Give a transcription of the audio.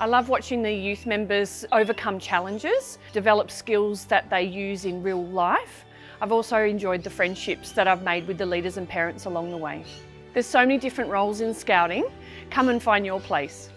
I love watching the youth members overcome challenges, develop skills that they use in real life. I've also enjoyed the friendships that I've made with the leaders and parents along the way. There's so many different roles in Scouting. Come and find your place.